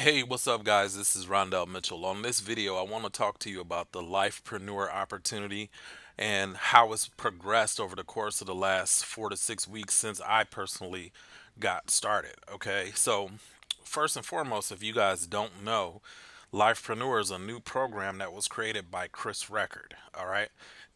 Hey, what's up guys? This is Rhandell Mitchell. On this video, I want to talk to you about the Lifepreneur opportunity and how it's progressed over the course of the last four to six weeks since I personally got started. Okay, so first and foremost, if you guys don't know, Lifepreneur is a new program that was created by Chris Record. All right,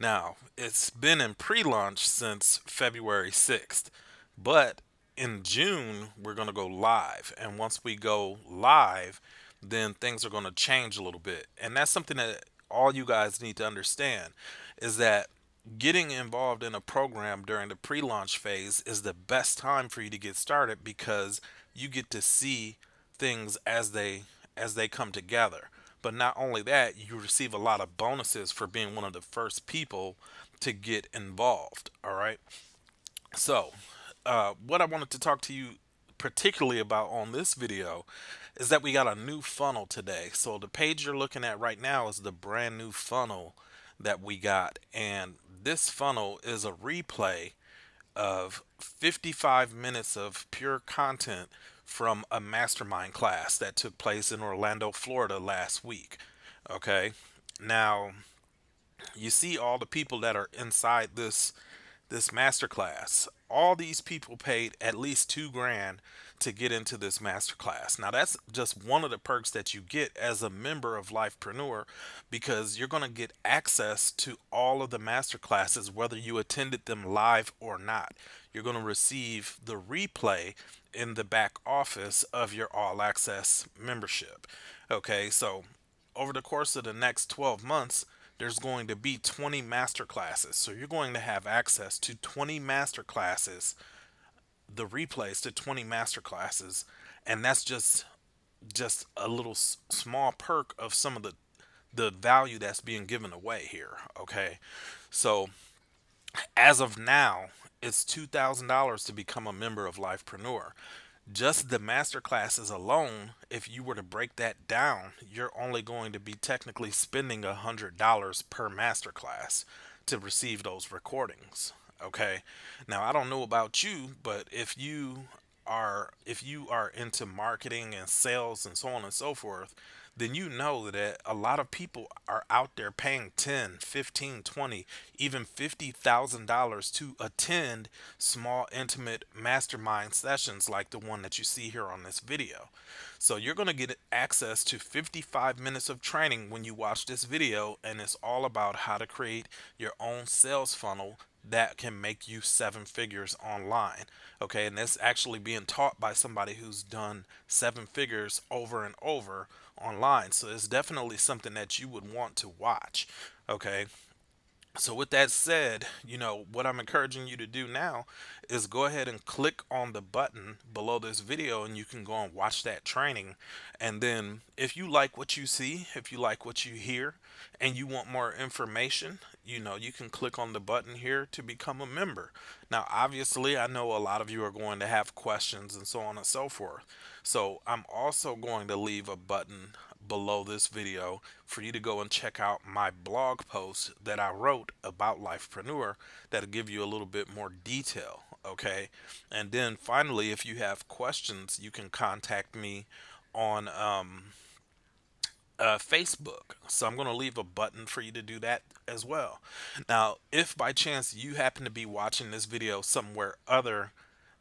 now it's been in pre launch since February 6th, but in June, we're going to go live. And once we go live, then things are going to change a little bit. And that's something that all you guys need to understand is that getting involved in a program during the pre-launch phase is the best time for you to get started because you get to see things as they as they come together. But not only that, you receive a lot of bonuses for being one of the first people to get involved, all right? So, uh, what I wanted to talk to you particularly about on this video is that we got a new funnel today. So the page you're looking at right now is the brand new funnel that we got. And this funnel is a replay of 55 minutes of pure content from a mastermind class that took place in Orlando, Florida last week. Okay. Now, you see all the people that are inside this this masterclass. All these people paid at least two grand to get into this masterclass. Now that's just one of the perks that you get as a member of Lifepreneur because you're going to get access to all of the masterclasses whether you attended them live or not. You're going to receive the replay in the back office of your all access membership. Okay, so over the course of the next 12 months, there's going to be 20 master classes. So you're going to have access to 20 master classes, the replays to 20 master classes, and that's just just a little small perk of some of the the value that's being given away here, okay? So as of now, it's $2,000 to become a member of Lifepreneur. Just the master classes alone if you were to break that down you're only going to be technically spending a hundred dollars per master class to receive those recordings okay? Now i don't know about you but if you are if you are into marketing and sales and so on and so forth then you know that a lot of people are out there paying 10, 15, 20, even $50,000 to attend small intimate mastermind sessions like the one that you see here on this video. So you're going to get access to 55 minutes of training when you watch this video and it's all about how to create your own sales funnel that can make you seven figures online. Okay, and that's actually being taught by somebody who's done seven figures over and over online. So it's definitely something that you would want to watch. Okay. So with that said, you know, what I'm encouraging you to do now is go ahead and click on the button below this video and you can go and watch that training. And then if you like what you see, if you like what you hear and you want more information, you know, you can click on the button here to become a member. Now, obviously, I know a lot of you are going to have questions and so on and so forth. So I'm also going to leave a button below this video for you to go and check out my blog post that I wrote about Lifepreneur that'll give you a little bit more detail okay? And then finally if you have questions you can contact me on um, uh, Facebook. So I'm going to leave a button for you to do that as well. Now if by chance you happen to be watching this video somewhere other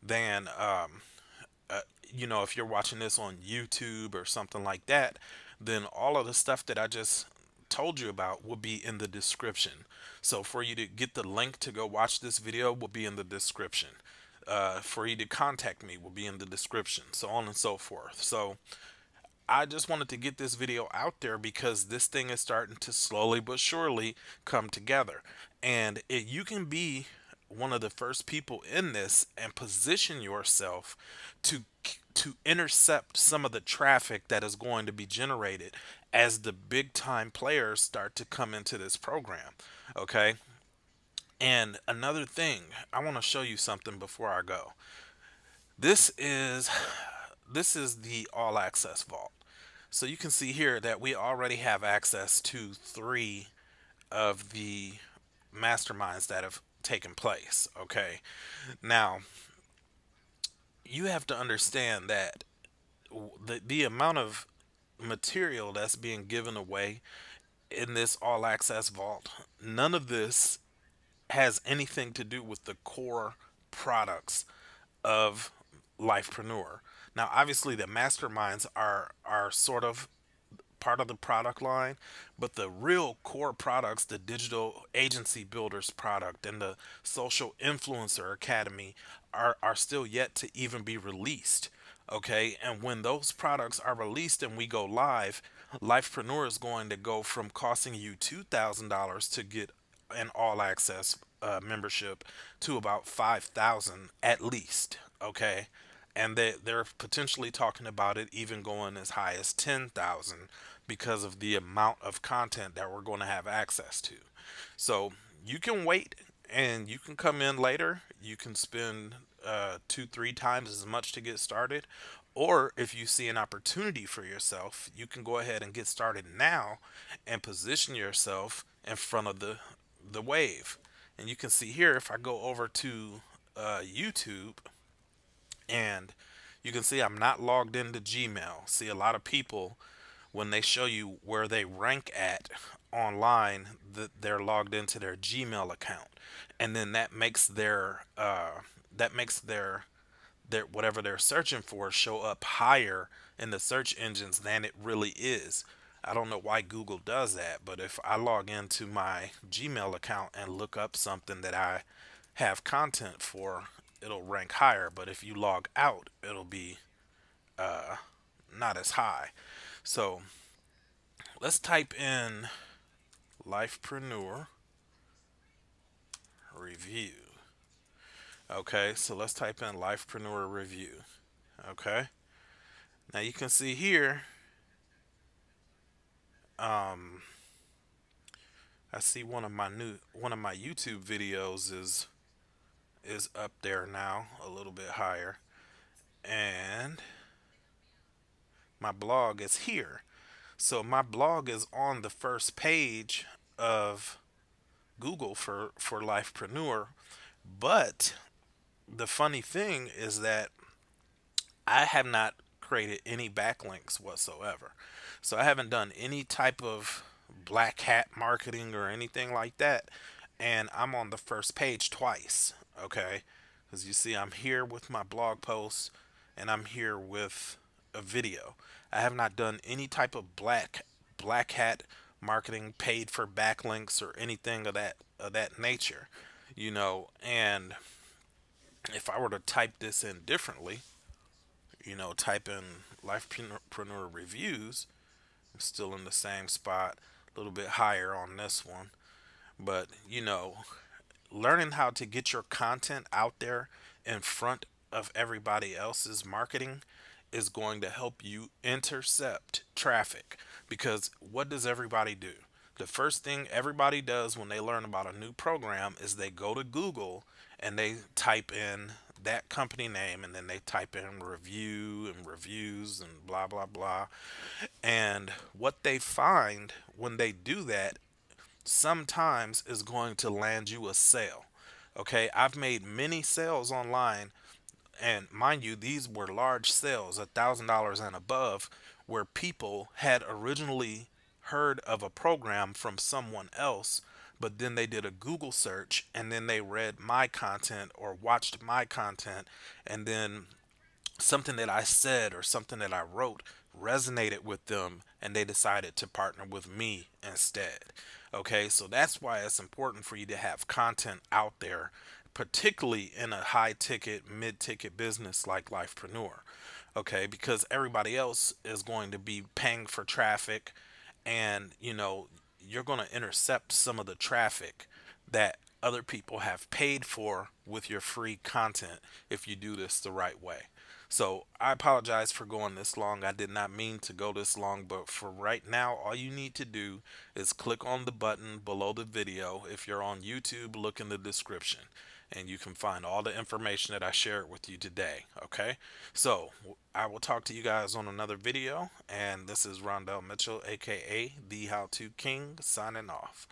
than um, uh, you know, if you're watching this on YouTube or something like that, then all of the stuff that I just told you about will be in the description. So for you to get the link to go watch this video will be in the description. Uh, for you to contact me will be in the description, so on and so forth. So I just wanted to get this video out there because this thing is starting to slowly but surely come together. And it, you can be one of the first people in this and position yourself to to intercept some of the traffic that is going to be generated as the big time players start to come into this program okay? And another thing i want to show you something before i go. This is this is the all access vault. So you can see here that we already have access to three of the masterminds that have taken place. Okay, now you have to understand that the the amount of material that's being given away in this all access vault, none of this has anything to do with the core products of Lifepreneur. Now, obviously, the masterminds are are sort of part of the product line, but the real core products, the digital agency builders product and the social influencer academy are, are still yet to even be released. Okay. And when those products are released and we go live, Lifepreneur is going to go from costing you $2,000 to get an all access uh, membership to about 5000 at least. Okay and they they're potentially talking about it even going as high as 10,000 because of the amount of content that we're going to have access to. So you can wait and you can come in later. You can spend uh, two, three times as much to get started. Or if you see an opportunity for yourself, you can go ahead and get started now and position yourself in front of the, the wave. And you can see here, if I go over to uh, YouTube, and you can see I'm not logged into Gmail. See, a lot of people, when they show you where they rank at online, that they're logged into their Gmail account, and then that makes their uh, that makes their their whatever they're searching for show up higher in the search engines than it really is. I don't know why Google does that, but if I log into my Gmail account and look up something that I have content for, it'll rank higher, but if you log out, it'll be uh, not as high. So let's type in Lifepreneur review. Okay, so let's type in Lifepreneur review. Okay, now you can see here. Um, I see one of my new one of my YouTube videos is is up there now, a little bit higher. And my blog is here. So my blog is on the first page of Google for, for Lifepreneur. But the funny thing is that I have not created any backlinks whatsoever. So I haven't done any type of black hat marketing or anything like that. And I'm on the first page twice okay? Because you see, I'm here with my blog posts and I'm here with a video. I have not done any type of black black hat marketing paid for backlinks or anything of that of that nature, you know. And if I were to type this in differently, you know, type in Lifepreneur reviews, I'm still in the same spot, a little bit higher on this one. But, you know, learning how to get your content out there in front of everybody else's marketing is going to help you intercept traffic because what does everybody do? The first thing everybody does when they learn about a new program is they go to Google and they type in that company name and then they type in review and reviews and blah blah blah. And what they find when they do that sometimes is going to land you a sale. Okay, I've made many sales online, and mind you, these were large sales, a thousand dollars and above, where people had originally heard of a program from someone else, but then they did a Google search and then they read my content or watched my content, and then something that I said or something that I wrote resonated with them and they decided to partner with me instead. Okay, so that's why it's important for you to have content out there, particularly in a high ticket, mid ticket business like Lifepreneur. Okay, because everybody else is going to be paying for traffic and you know you're going to intercept some of the traffic that other people have paid for with your free content if you do this the right way. So I apologize for going this long. I did not mean to go this long, but for right now, all you need to do is click on the button below the video. If you're on YouTube, look in the description and you can find all the information that I shared with you today. Okay, so I will talk to you guys on another video. And this is Rhandell Mitchell, aka The How To King, signing off.